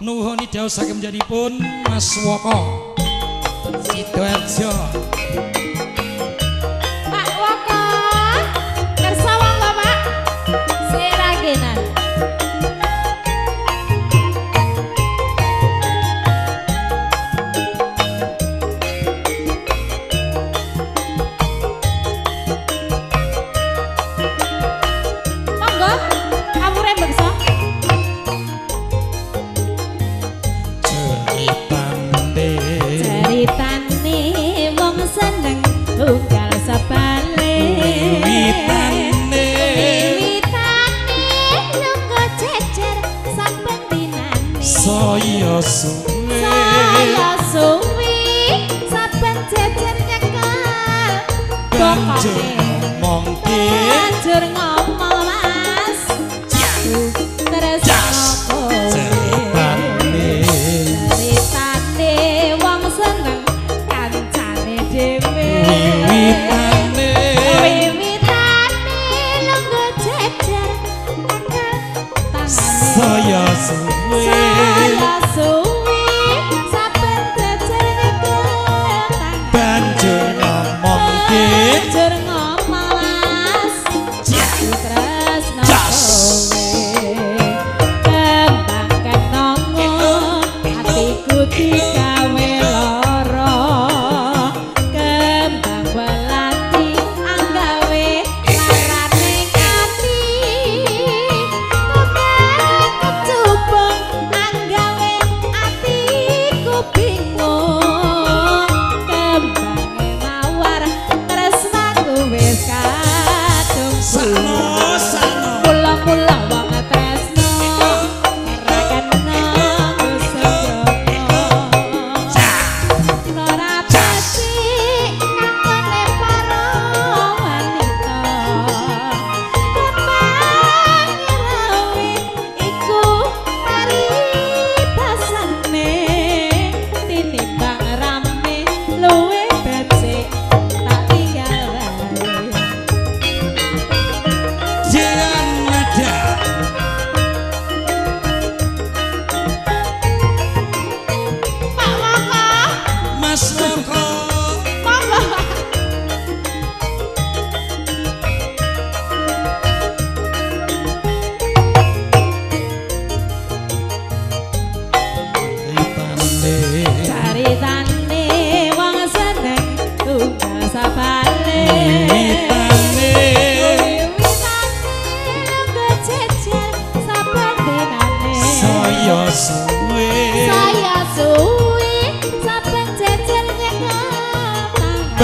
nuhoni ideo sakit menjadi Mas Woko Sido Erjo Wiwitane wong seneng tunggal sapale Wiwitane Wiwitane lungo jejer saben dinane Saya suwe. Saya suwe saben jejer nyekel. Bapakne mongke Banjur ngomong mas. Terus corazón.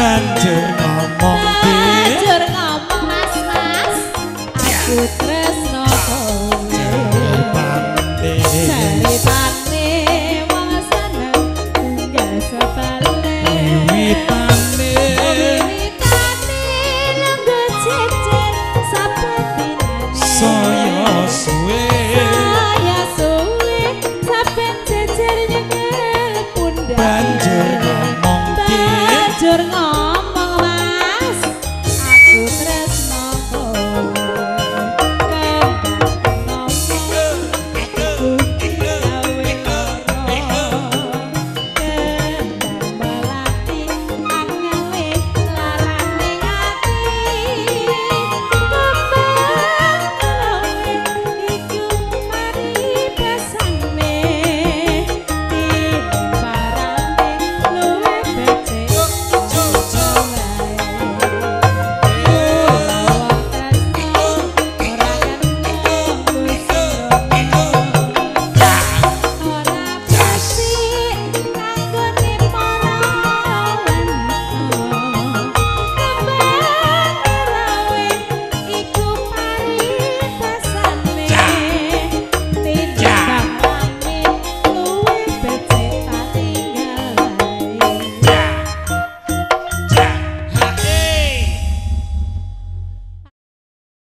abandoned